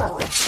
Oh.